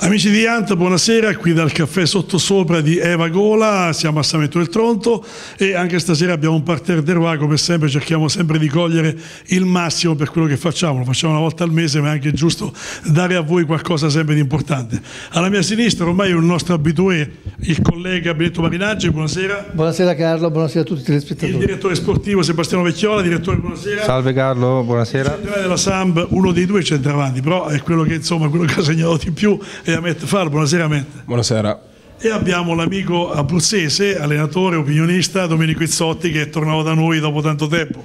Amici di Ant, buonasera, qui dal caffè sottosopra di Eva Gola, siamo a Sametto del Tronto e anche stasera abbiamo un parterre del Roi, come sempre cerchiamo sempre di cogliere il massimo per quello che facciamo, lo facciamo una volta al mese ma è anche giusto dare a voi qualcosa sempre di importante. Alla mia sinistra ormai un nostro abitué, il collega Benedetto Marinaggi, buonasera. Buonasera Carlo, buonasera a tutti i telespettatori. Il direttore sportivo Sebastiano Vecchiola, direttore buonasera. Salve Carlo, buonasera. Il centrale della Samb, uno dei due centravanti, però è quello che insomma quello che ha segnato di più e Amet Far, buonasera Amet. Buonasera. E abbiamo l'amico abruzzese, allenatore, opinionista Domenico Izzotti che è tornato da noi dopo tanto tempo.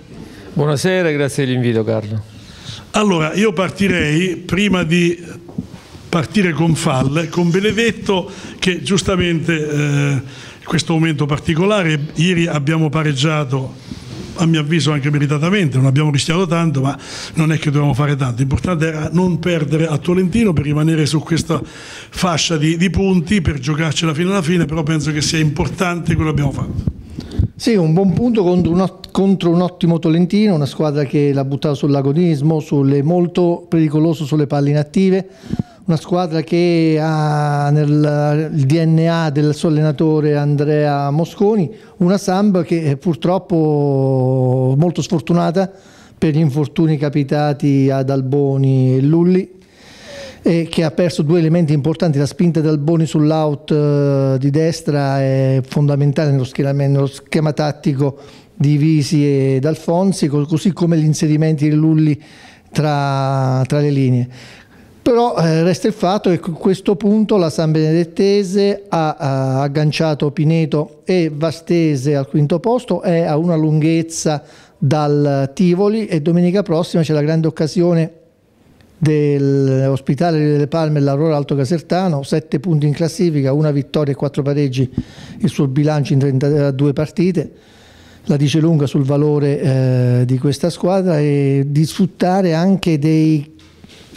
Buonasera, grazie dell'invito Carlo. Allora, io partirei prima di partire con Fall, con Benedetto che giustamente eh, in questo momento particolare, ieri abbiamo pareggiato a mio avviso anche meritatamente, non abbiamo rischiato tanto, ma non è che dovevamo fare tanto. L'importante era non perdere a Tolentino per rimanere su questa fascia di, di punti, per giocarcela fino alla fine, però penso che sia importante quello che abbiamo fatto. Sì, un buon punto contro un, contro un, ottimo Tolentino, una squadra che l'ha buttato sull'agonismo, sulle, molto pericoloso sulle palle inattive una squadra che ha nel DNA del suo allenatore Andrea Mosconi una Samb che è purtroppo molto sfortunata per gli infortuni capitati ad Alboni e Lulli e che ha perso due elementi importanti, la spinta di Alboni sull'out eh, di destra è fondamentale nello, nello schema tattico di Visi ed Alfonsi, così come gli inserimenti di Lulli tra, tra le linee. Però eh, resta il fatto che a questo punto la San Benedettese ha, ha, agganciato Pineto e Vastese al quinto posto, è a una lunghezza dal Tivoli e domenica prossima c'è la grande occasione dell'ospitale delle Palme e l'Aurora Alto Casertano, sette punti in classifica, una vittoria e quattro pareggi il suo bilancio in 32 partite. La dice lunga sul valore eh, di questa squadra e di sfruttare anche dei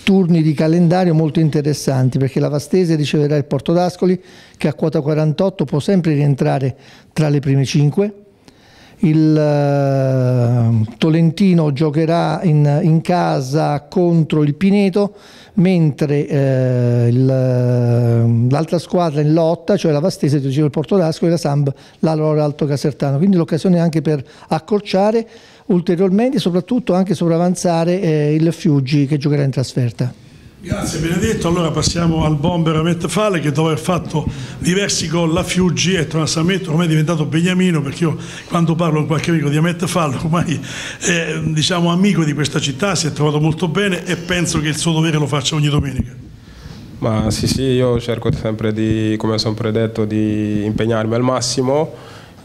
turni di calendario molto interessanti perché la Vastese riceverà il Porto d'Ascoli che a quota 48 può sempre rientrare tra le prime 5 il uh, Tolentino giocherà in, in, casa contro il Pineto mentre eh, l'altra squadra in lotta, cioè la Vastese, il Porto d'Ascoli e la Samb, la Loro Alto Casertano quindi l'occasione anche per accorciare ulteriormente e soprattutto anche sopravanzare eh, il Fiuggi che giocherà in trasferta. Grazie Benedetto, allora passiamo al bomber Amet Fale che dopo aver fatto diversi gol la Fiuggi e tornato a mettere, ormai è diventato Beniamino perché io quando parlo con qualche amico di Amet Fale ormai è diciamo, amico di questa città, si è trovato molto bene e penso che il suo dovere lo faccia ogni domenica. Ma sì sì, io cerco sempre di, come ho sempre detto, di impegnarmi al massimo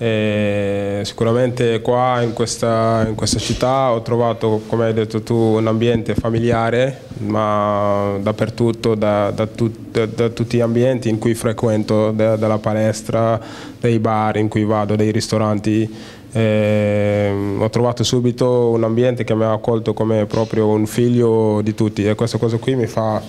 e sicuramente qua in questa, in questa, città ho trovato, come hai detto tu, un ambiente familiare, ma dappertutto, da, da, tut, da, da tutti gli ambienti in cui frequento, dalla palestra, dei bar in cui vado, dei ristoranti. E ho trovato subito un ambiente che mi ha accolto come proprio un figlio di tutti e questa cosa qui mi fa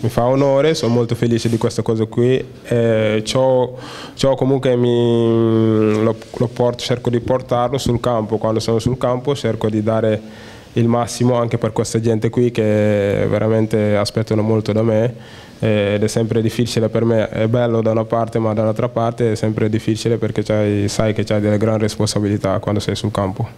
mi fa onore, sono molto felice di questa cosa qui. Eh, ciò, ciò, comunque mi, lo, lo porto, cerco di portarlo sul campo, quando sono sul campo cerco di dare il massimo anche per questa gente qui che veramente aspettano molto da me eh, ed è sempre difficile per me, è bello da una parte ma dall'altra parte è sempre difficile perché sai che hai delle grandi responsabilità quando sei sul campo.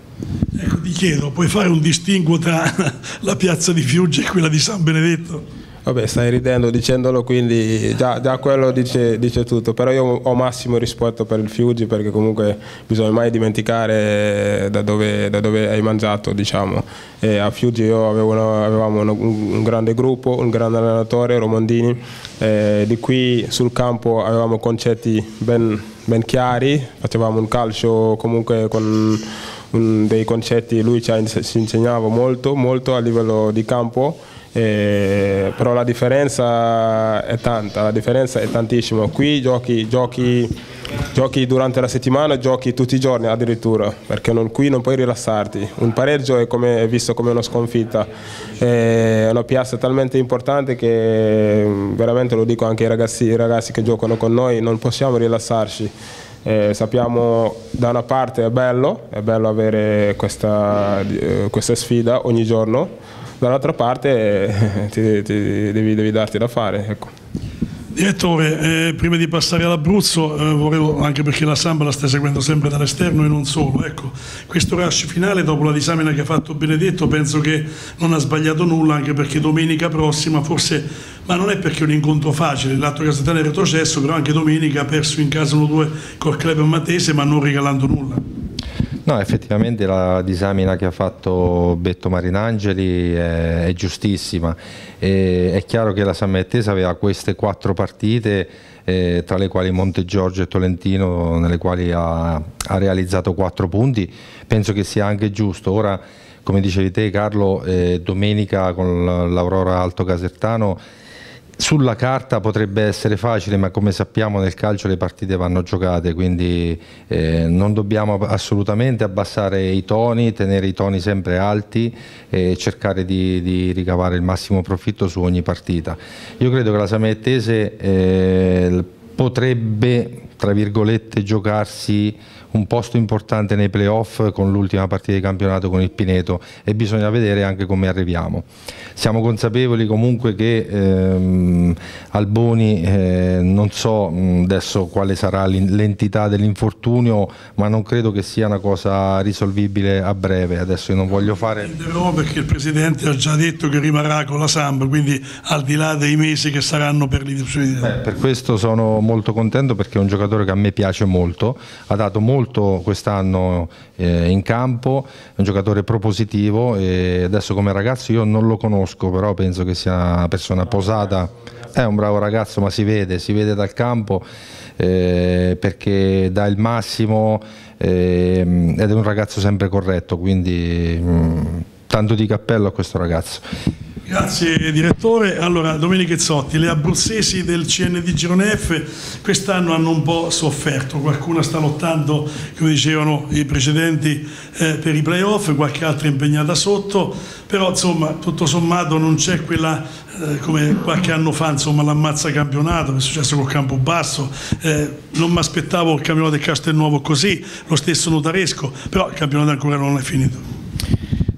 Ecco ti chiedo, puoi fare un distinguo tra la piazza di Fiuggi e quella di San Benedetto? Vabbè, stai ridendo dicendolo, quindi già, già quello dice, dice, tutto. Però io ho massimo rispetto per il Fiuggi perché comunque bisogna mai dimenticare da dove, da dove hai mangiato, diciamo. E a Fiuggi io una, avevamo un, un, grande gruppo, un grande allenatore, Romondini. Eh, di qui sul campo avevamo concetti ben, ben chiari, facevamo un calcio comunque con un, dei concetti, lui ci insegnava molto, molto a livello di campo eh, però la differenza è tanta, la differenza è tantissima. Qui giochi, giochi, giochi durante la settimana, giochi tutti i giorni addirittura, perché non, qui non puoi rilassarti. Un pareggio è, come, è visto come una sconfitta, è una piazza talmente importante che veramente lo dico anche ai ragazzi, ai ragazzi che giocano con noi, non possiamo rilassarci. Eh, sappiamo da una parte è bello, è bello avere questa, eh, questa sfida ogni giorno, dall'altra parte eh, ti, ti, devi, devi, darti da fare. Ecco. Direttore, eh, prima di passare all'Abruzzo, eh, volevo, anche perché la Samba la stai seguendo sempre dall'esterno e non solo, ecco, questo rush finale dopo la disamina che ha fatto Benedetto penso che non ha sbagliato nulla, anche perché domenica prossima forse, ma non è perché è un incontro facile, l'atto Casetano è retrocesso, però anche domenica ha perso in casa 1-2 col club Matese ma non regalando nulla. No, effettivamente la disamina che ha fatto Betto Marinangeli è, è giustissima. E, è chiaro che la San Mettese aveva queste quattro partite, eh, tra le quali Monte Giorgio e Tolentino, nelle quali ha, ha, realizzato quattro punti. Penso che sia anche giusto. Ora, come dicevi te Carlo, eh, domenica con l'Aurora Alto Casertano sulla carta potrebbe essere facile, ma come sappiamo nel calcio le partite vanno giocate, quindi eh, non dobbiamo assolutamente abbassare i toni, tenere i toni sempre alti e cercare di, di ricavare il massimo profitto su ogni partita. Io credo che la Samettese eh, potrebbe, tra virgolette, giocarsi un posto importante nei playoff con l'ultima partita di campionato con il Pineto e bisogna vedere anche come arriviamo. Siamo consapevoli comunque che ehm, Alboni, eh, non so adesso quale sarà l'entità dell'infortunio, ma non credo che sia una cosa risolvibile a breve, adesso io non voglio fare... No, perché il Presidente ha già detto che rimarrà con la Samp, quindi al di là dei mesi che saranno per l'edizione. Per questo sono molto contento perché è un giocatore che a me piace molto, ha dato molto molto quest'anno eh, in campo, è un giocatore propositivo e adesso come ragazzo io non lo conosco, però penso che sia una persona posata, è un bravo ragazzo ma si vede, si vede dal campo eh, perché dà il massimo eh, ed è un ragazzo sempre corretto, quindi mh, mm, tanto di cappello a questo ragazzo. Grazie direttore. Allora, Domenico Ezzotti, le abruzzesi del CND Girone F quest'anno hanno un po' sofferto, qualcuna sta lottando, come dicevano i precedenti, eh, per i playoff, qualche altra impegnata sotto, però insomma tutto sommato non c'è quella eh, come qualche anno fa insomma l'ammazza campionato, è successo col campo basso, eh, non mi aspettavo il campionato del Castelnuovo così, lo stesso notaresco, però il campionato ancora non è finito.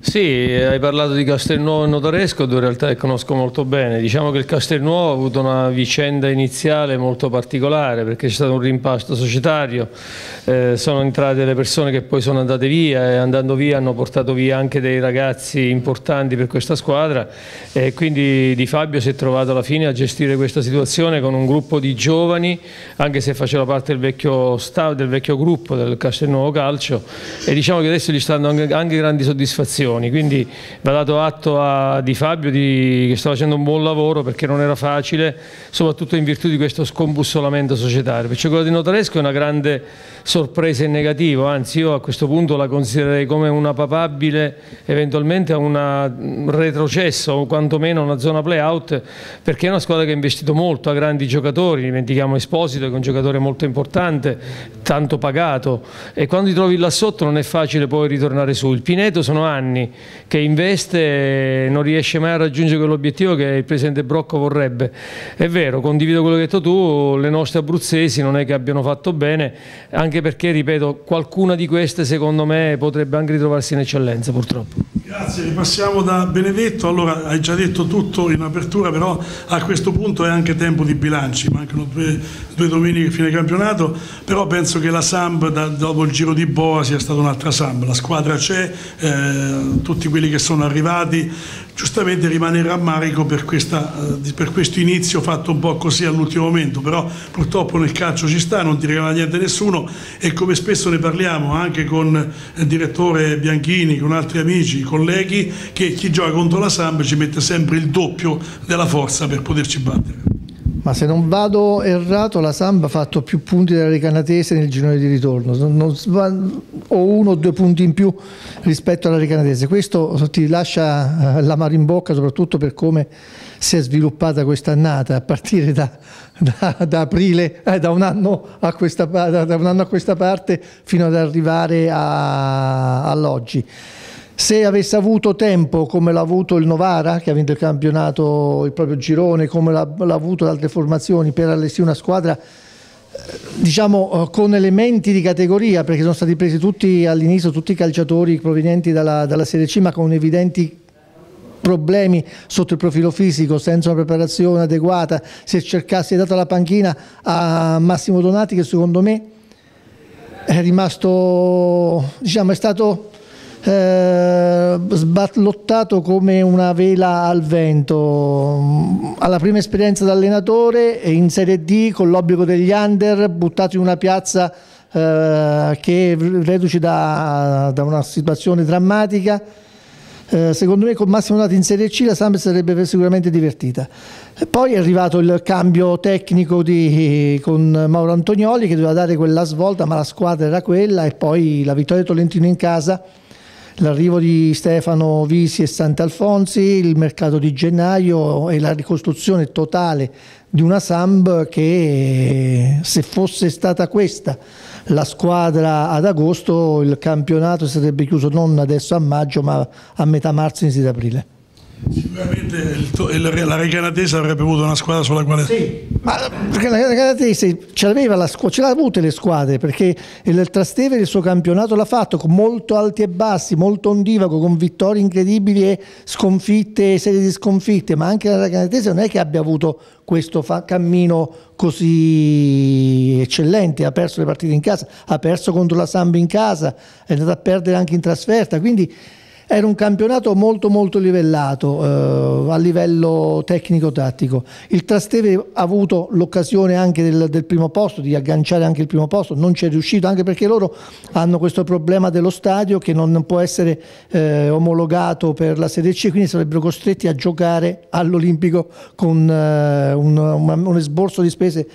Sì, hai parlato di Castelnuovo e Notaresco, due realtà che conosco molto bene. Diciamo che il Castelnuovo ha avuto una vicenda iniziale molto particolare perché c'è stato un rimpasto societario, eh, sono entrate le persone che poi sono andate via e andando via hanno portato via anche dei ragazzi importanti per questa squadra. E quindi Di Fabio si è trovato alla fine a gestire questa situazione con un gruppo di giovani, anche se faceva parte del vecchio, del vecchio gruppo del Castelnuovo Calcio. E diciamo che adesso gli stanno anche grandi soddisfazioni posizioni, quindi va dato atto a Di Fabio di, che sta facendo un buon lavoro perché non era facile, soprattutto in virtù di questo scombussolamento societario. Perciò quello di Notaresco è una grande sorpresa in negativo, anzi io a questo punto la considererei come una papabile eventualmente a un retrocesso o quantomeno una zona play-out perché è una squadra che ha investito molto, ha grandi giocatori, dimentichiamo Esposito che è un giocatore molto importante, tanto pagato e quando ti trovi là sotto non è facile poi ritornare su. Il Pineto sono anni che investe non riesce mai a raggiungere quell'obiettivo che il Presidente Brocco vorrebbe. È vero, condivido quello che hai detto tu, le nostre abruzzesi non è che abbiano fatto bene, anche perché, ripeto, qualcuna di queste secondo me potrebbe anche ritrovarsi in eccellenza purtroppo. Grazie, ripassiamo da Benedetto. Allora, hai già detto tutto in apertura, però a questo punto è anche tempo di bilanci, mancano due, due domeniche fine campionato, però penso che la Samb da, dopo il giro di Boa sia stata un'altra Samb, la squadra c'è, eh, tutti quelli che sono arrivati, giustamente rimane il rammarico per, questa, eh, per, questo inizio fatto un po' così all'ultimo momento, però purtroppo nel calcio ci sta, non ti regala niente nessuno e come spesso ne parliamo anche con il direttore Bianchini, con altri amici, colleghi, che chi gioca contro la Samb ci mette sempre il doppio della forza per poterci battere. Ma se non vado errato, la Samba ha fatto più punti della Recanatese nel girone di ritorno, non, o uno o due punti in più rispetto alla Recanatese. Questo ti lascia eh, l'amaro in bocca, soprattutto per come si è sviluppata quest'annata, a partire da, da, da aprile, eh, da, un a questa, da un anno a questa parte, fino ad arrivare all'oggi. Se avesse avuto tempo come l'ha avuto il Novara, che ha vinto il campionato, il proprio girone, come l'ha, avuto altre formazioni per allestire una squadra eh, diciamo eh, con elementi di categoria perché sono stati presi tutti all'inizio tutti i calciatori provenienti dalla, dalla Serie C ma con evidenti problemi sotto il profilo fisico, senza una preparazione adeguata, si è cercato, si è data la panchina a Massimo Donati che secondo me è rimasto, diciamo, è stato eh, sballottato come una vela al vento. Alla prima esperienza da allenatore in Serie D con l'obbligo degli under, buttato in una piazza eh, che reduce da, da, una situazione drammatica. Eh, secondo me con Massimo Donati in Serie C la Samp sarebbe sicuramente divertita. Poi è arrivato il cambio tecnico di, con Mauro Antonioli che doveva dare quella svolta, ma la squadra era quella e poi la vittoria di Tolentino in casa l'arrivo di Stefano Visi e Sant'Alfonsi, il mercato di gennaio e la ricostruzione totale di una Samb che se fosse stata questa la squadra ad agosto il campionato sarebbe chiuso non adesso a maggio ma a metà marzo inizio di aprile. Sicuramente il, il, la Recanatese avrebbe avuto una squadra sulla quale... Sì, ma perché la Recanatese ce l'aveva la ce l'ha avute le squadre, perché il Trastevere il suo campionato l'ha fatto con molto alti e bassi, molto ondivago, con vittorie incredibili e sconfitte, serie di sconfitte, ma anche la Recanatese non è che abbia avuto questo cammino così eccellente, ha perso le partite in casa, ha perso contro la Samba in casa, è andato a perdere anche in trasferta, quindi era un campionato molto molto livellato eh, a livello tecnico-tattico. Il Trasteve ha avuto l'occasione anche del, del, primo posto, di agganciare anche il primo posto, non ci è riuscito anche perché loro hanno questo problema dello stadio che non può essere eh, omologato per la Serie C, quindi sarebbero costretti a giocare all'Olimpico con eh, un, un, esborso di spese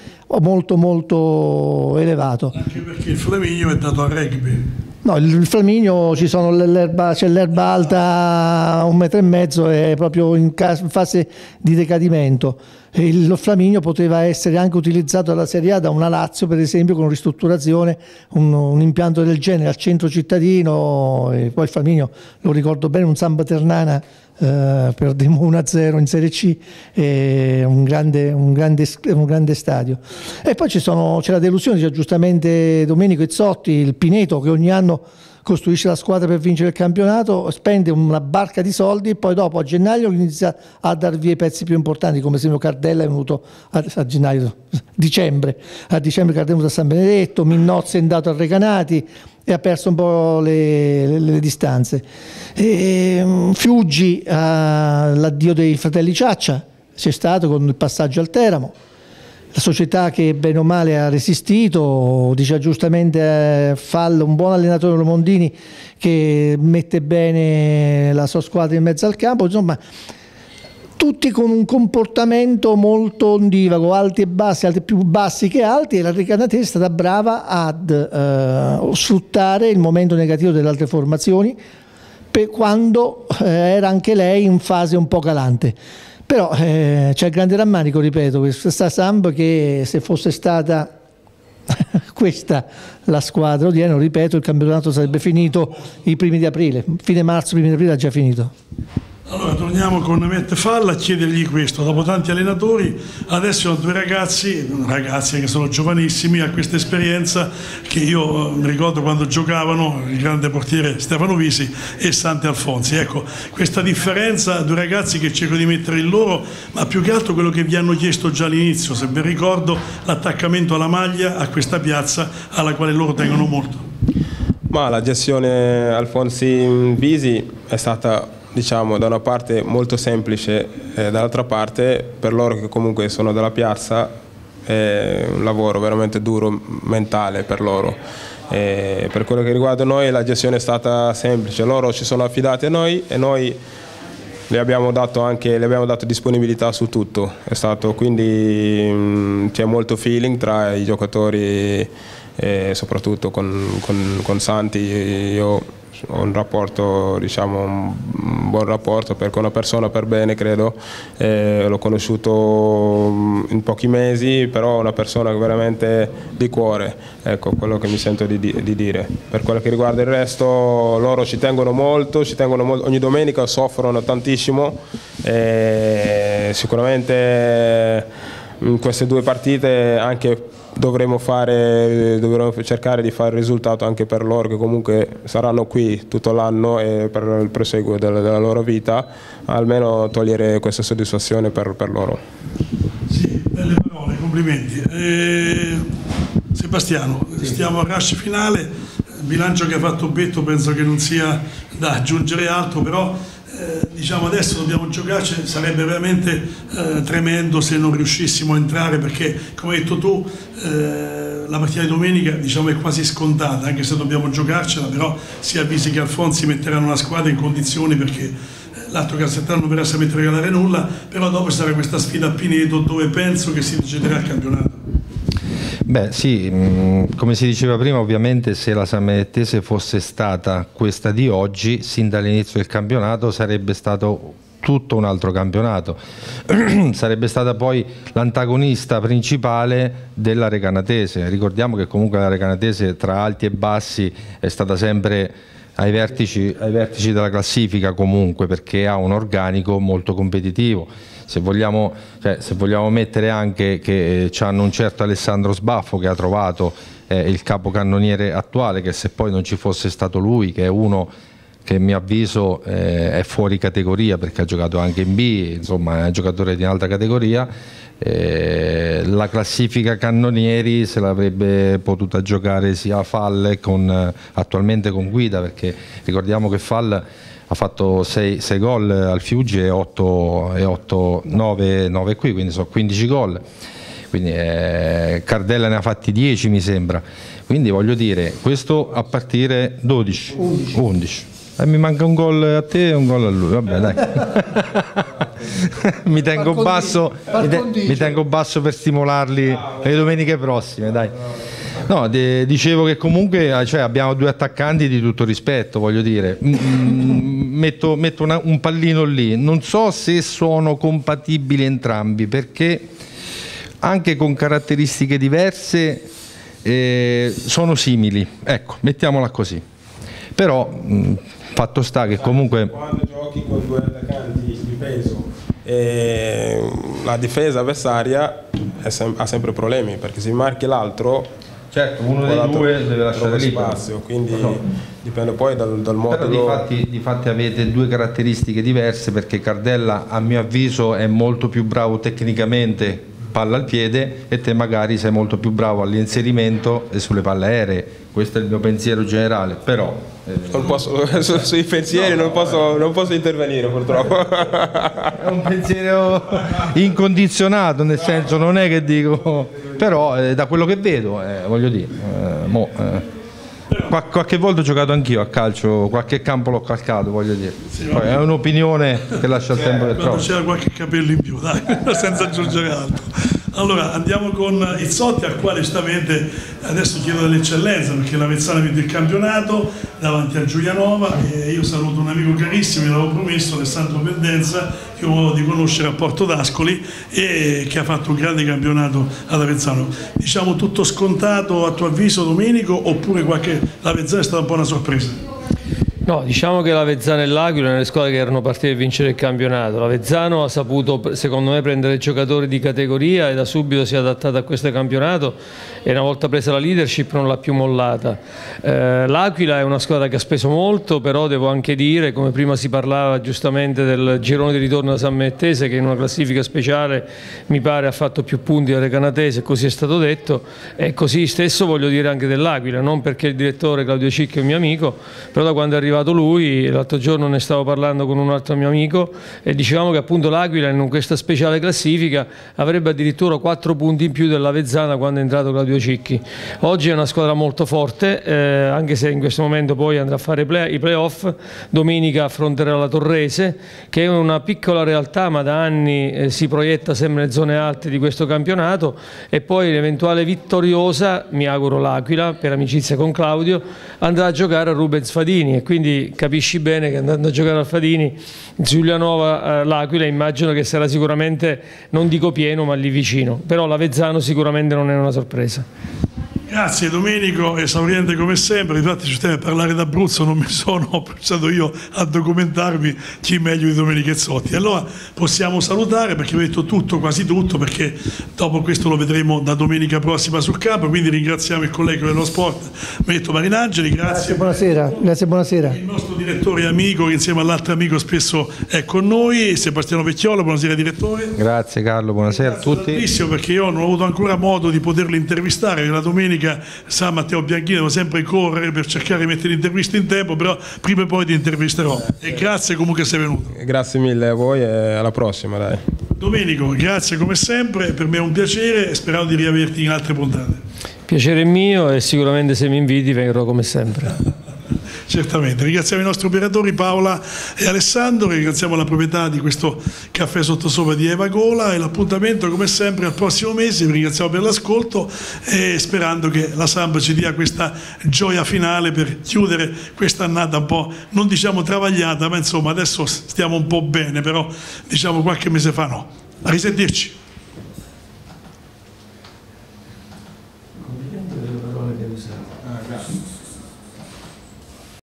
molto molto elevato. Anche perché il Flaminio è dato al rugby. No, il Flaminio ci sono l'erba, c'è l'erba alta un metro e mezzo, è proprio in fase di decadimento. Il Flaminio poteva essere anche utilizzato dalla Serie A da una Lazio, per esempio, con ristrutturazione, un, un impianto del genere al centro cittadino, e poi il Flaminio, lo ricordo bene, un Samba Ternana Uh, perdemmo 1-0 in Serie C, eh, un, grande, un, grande, un, grande, stadio. E poi c'è la delusione, dice giustamente Domenico Izzotti, il Pineto che ogni anno costruisce la squadra per vincere il campionato, spende una barca di soldi e poi dopo a gennaio inizia a dar via i pezzi più importanti, come esempio Cardella è venuto a, a gennaio, dicembre, a dicembre Cardella è venuto a San Benedetto, Minnozzi è andato a Recanati, e ha perso un po' le, le, le distanze. E, um, Fiuggi, uh, l'addio dei fratelli Ciaccia, c'è stato con il passaggio al Teramo. La società che bene o male ha resistito, dice giustamente eh, Fallo, un buon allenatore Mondini che mette bene la sua squadra in mezzo al campo, insomma tutti con un comportamento molto ondivago, alti e bassi, alti più bassi che alti e la Ricanatese è stata brava ad eh, sfruttare il momento negativo delle altre formazioni quando eh, era anche lei in fase un po' calante. Però eh, c'è il grande rammarico, ripeto, questa Samp che se fosse stata questa la squadra odierna, ripeto, il campionato sarebbe finito i primi di aprile, fine marzo, primi di aprile ha già finito. Allora torniamo con Matt Falla a chiedergli questo, dopo tanti allenatori adesso due ragazzi, ragazzi che sono giovanissimi, a questa esperienza che io eh, ricordo quando giocavano il grande portiere Stefano Visi e Santi Alfonsi. Ecco, questa differenza, due ragazzi che cerco di mettere in loro, ma più che altro quello che vi hanno chiesto già all'inizio, se ben ricordo, l'attaccamento alla maglia a questa piazza alla quale loro tengono molto. Ma la gestione Alfonsi Visi è stata diciamo da una parte molto semplice e dall'altra parte per loro che comunque sono della piazza è un lavoro veramente duro mentale per loro. E per quello che riguarda noi la gestione è stata semplice. Loro ci sono affidati a noi e noi le abbiamo dato anche abbiamo dato disponibilità su tutto. Stato quindi c'è molto feeling tra i giocatori soprattutto con, con, con Santi. Io un rapporto, diciamo, un buon rapporto perché una persona per bene credo, eh, l'ho conosciuto mm, in pochi mesi, però è una persona veramente di cuore, ecco quello che mi sento di, di, dire. Per quello che riguarda il resto loro ci tengono molto, ci tengono molto ogni domenica soffrono tantissimo, e sicuramente in queste due partite anche dovremo, fare, dovremo cercare di fare il risultato anche per loro che comunque saranno qui tutto l'anno e per il proseguo della, della, loro vita, almeno togliere questa soddisfazione per, per loro. Sì, belle parole, complimenti. Eh, Sebastiano, stiamo al rush finale, il bilancio che ha fatto Betto penso che non sia da aggiungere altro, però eh, diciamo adesso dobbiamo giocarci, sarebbe veramente eh, tremendo se non riuscissimo a entrare perché come hai detto tu eh, la partita di domenica diciamo, è quasi scontata anche se dobbiamo giocarcela però sia Avvisi che Alfonsi metteranno la squadra in condizioni perché eh, l'altro Cassettano non verrà sapere regalare nulla però dopo sarà questa sfida a Pineto dove penso che si deciderà il campionato Beh sì, mm, come si diceva prima ovviamente se la Samettese fosse stata questa di oggi, sin dall'inizio del campionato sarebbe stato tutto un altro campionato, sarebbe stata poi l'antagonista principale della Recanatese, ricordiamo che comunque la Recanatese tra alti e bassi è stata sempre ai vertici, ai vertici della classifica comunque perché ha un organico molto competitivo se vogliamo, cioè, se vogliamo mettere anche che eh, hanno un certo Alessandro Sbaffo che ha trovato eh, il capocannoniere attuale, che se poi non ci fosse stato lui, che è uno che a mio avviso eh, è fuori categoria perché ha giocato anche in B, insomma è un giocatore di un'altra categoria, eh, la classifica cannonieri se l'avrebbe potuta giocare sia Fall con, eh, attualmente con Guida perché ricordiamo che Fall ha fatto 6, gol al Fiuggi e 8, e 8 9, 9 qui, quindi sono 15 gol. Quindi eh, Cardella ne ha fatti 10 mi sembra. Quindi voglio dire, questo a partire 12, 11. 11. Eh, mi manca un gol a te e un gol a lui, vabbè dai. mi, tengo basso, mi, te, mi tengo basso per stimolarli le domeniche prossime, dai. No, de, dicevo che comunque ah, cioè, abbiamo due attaccanti di tutto rispetto, voglio dire. Mm, mm, metto, metto una, un pallino lì, non so se sono compatibili entrambi perché anche con caratteristiche diverse eh, sono simili, ecco, mettiamola così. Però mh, mm, fatto sta che comunque... Quando giochi con due attaccanti di peso e la difesa avversaria sem ha sempre problemi perché se marchi l'altro Certo, uno dei due deve lasciare lì spazio, quindi no. dipende poi dal, dal modo. Però difatti, difatti avete due caratteristiche diverse perché Cardella a mio avviso è molto più bravo tecnicamente palla al piede e te magari sei molto più bravo all'inserimento e sulle palle aeree. Questo è il mio pensiero generale, però... Eh... Posso, su, sui pensieri no, non, posso, non, posso, intervenire purtroppo. È un pensiero incondizionato, nel senso non è che dico però eh, da quello che vedo, eh, voglio dire, eh, mo, eh, qualche volta ho giocato anch'io a calcio, qualche campo l'ho calcato, voglio dire. Sì, Poi è un'opinione che lascia il tempo che trova. C'era qualche capello in più, dai, senza aggiungere altro. Allora andiamo con Izzotti al quale giustamente adesso chiedo dell'eccellenza perché la Vezzana vinto il campionato davanti a Giulianova e io saluto un amico carissimo, mi l'avevo promesso, Alessandro Pendenza, che ho modo di conoscere a Porto d'Ascoli e che ha fatto un grande campionato ad Avezzano. Diciamo tutto scontato a tuo avviso Domenico oppure qualche... l'Avezzano è stata una sorpresa? No, diciamo che l'Avezzano e l'Aquila erano le squadre che erano partite a vincere il campionato. L'Avezzano ha saputo, secondo me, prendere giocatori di categoria e da subito si è adattata a questo campionato e una volta presa la leadership non l'ha più mollata. Eh, L'Aquila è una squadra che ha speso molto, però devo anche dire, come prima si parlava giustamente del girone di ritorno da San Mettese, che in una classifica speciale mi pare ha fatto più punti del Recanatese, così è stato detto, e così stesso voglio dire anche dell'Aquila, non perché il direttore Claudio Cicchi è un mio amico, però da quando è arrivato arrivato lui, l'altro giorno ne stavo parlando con un altro mio amico e dicevamo che appunto l'Aquila in questa speciale classifica avrebbe addirittura 4 punti in più della Vezzana quando è entrato Claudio Cicchi. Oggi è una squadra molto forte, eh, anche se in questo momento poi andrà a fare play, i playoff, domenica affronterà la Torrese che è una piccola realtà ma da anni eh, si proietta sempre nelle zone alte di questo campionato e poi l'eventuale vittoriosa, mi auguro l'Aquila per amicizia con Claudio, andrà a giocare a Rubens Fadini e quindi quindi capisci bene che andando a giocare al Fadini Giulianova eh, l'Aquila immagino che sarà sicuramente non dico pieno ma lì vicino. Però l'Avezzano sicuramente non è una sorpresa Grazie Domenico, esauriente come sempre, infatti sul tema parlare d'Abruzzo non mi sono pensato io a documentarmi chi meglio di Domenico Ezzotti. Allora possiamo salutare perché ho detto tutto, quasi tutto, perché dopo questo lo vedremo da domenica prossima sul campo, quindi ringraziamo il collega dello sport Benedetto Marinangeli, grazie. Grazie, buonasera. Grazie, buonasera. Il nostro direttore e amico che insieme all'altro amico spesso è con noi, Sebastiano Vecchiola, buonasera direttore. Grazie Carlo, buonasera a tutti. Tantissimo perché io non ho avuto ancora modo di poterlo intervistare, la domenica sa Matteo Bianchini devo sempre correre per cercare di mettere l'intervista in tempo, però prima o poi ti intervisterò e grazie comunque che sei venuto. Grazie mille a voi e alla prossima, dai. Domenico, grazie come sempre, per me è un piacere e speriamo di riaverti in altre puntate. Piacere mio e sicuramente se mi inviti verrò come sempre. Certamente, ringraziamo i nostri operatori Paola e Alessandro, ringraziamo la proprietà di questo caffè sottosopra di Eva Gola e l'appuntamento come sempre al prossimo mese, vi ringraziamo per l'ascolto e sperando che la Samp ci dia questa gioia finale per chiudere questa annata un po', non diciamo travagliata, ma insomma adesso stiamo un po' bene, però diciamo qualche mese fa no. A risentirci.